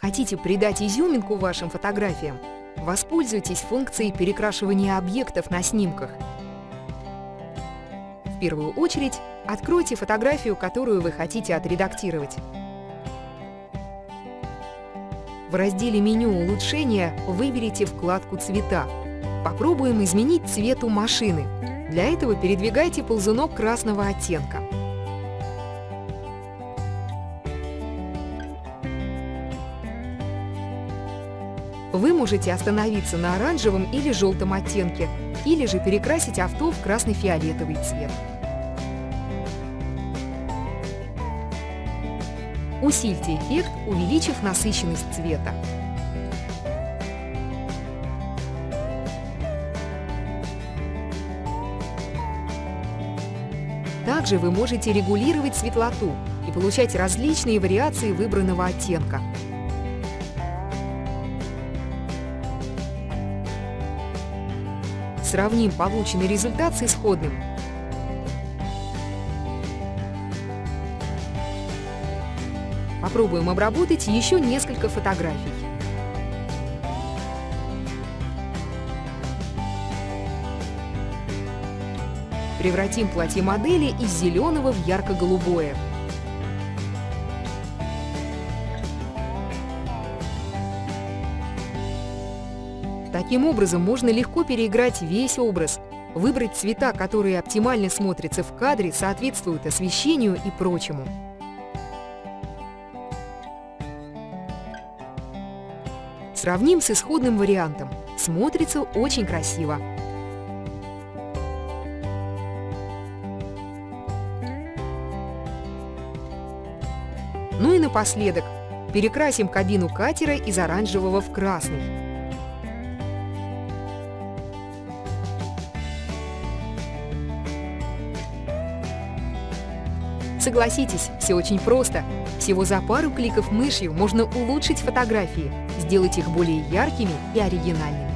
Хотите придать изюминку вашим фотографиям? Воспользуйтесь функцией перекрашивания объектов на снимках. В первую очередь откройте фотографию, которую вы хотите отредактировать. В разделе «Меню улучшения» выберите вкладку «Цвета». Попробуем изменить цвет у машины. Для этого передвигайте ползунок красного оттенка. Вы можете остановиться на оранжевом или желтом оттенке, или же перекрасить авто в красно-фиолетовый цвет. Усильте эффект, увеличив насыщенность цвета. Также вы можете регулировать светлоту и получать различные вариации выбранного оттенка. Сравним полученный результат с исходным. Попробуем обработать еще несколько фотографий. Превратим платье модели из зеленого в ярко-голубое. Таким образом, можно легко переиграть весь образ, выбрать цвета, которые оптимально смотрятся в кадре, соответствуют освещению и прочему. Сравним с исходным вариантом. Смотрится очень красиво. Ну и напоследок, перекрасим кабину катера из оранжевого в красный. Согласитесь, все очень просто. Всего за пару кликов мышью можно улучшить фотографии, сделать их более яркими и оригинальными.